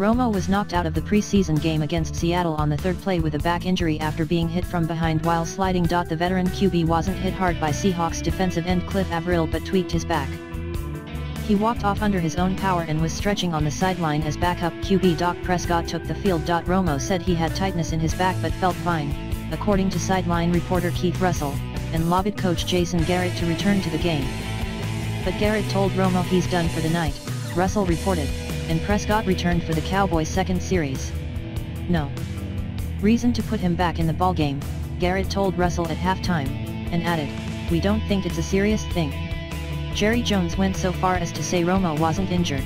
Romo was knocked out of the preseason game against Seattle on the third play with a back injury after being hit from behind while sliding. The veteran QB wasn't hit hard by Seahawks defensive end Cliff Avril but tweaked his back. He walked off under his own power and was stretching on the sideline as backup QB Dak Prescott took the field. Romo said he had tightness in his back but felt fine, according to sideline reporter Keith Russell, and lobbied coach Jason Garrett to return to the game. But Garrett told Romo he's done for the night, Russell reported and Prescott returned for the Cowboys' second series. No reason to put him back in the ballgame, Garrett told Russell at halftime, and added, we don't think it's a serious thing. Jerry Jones went so far as to say Romo wasn't injured.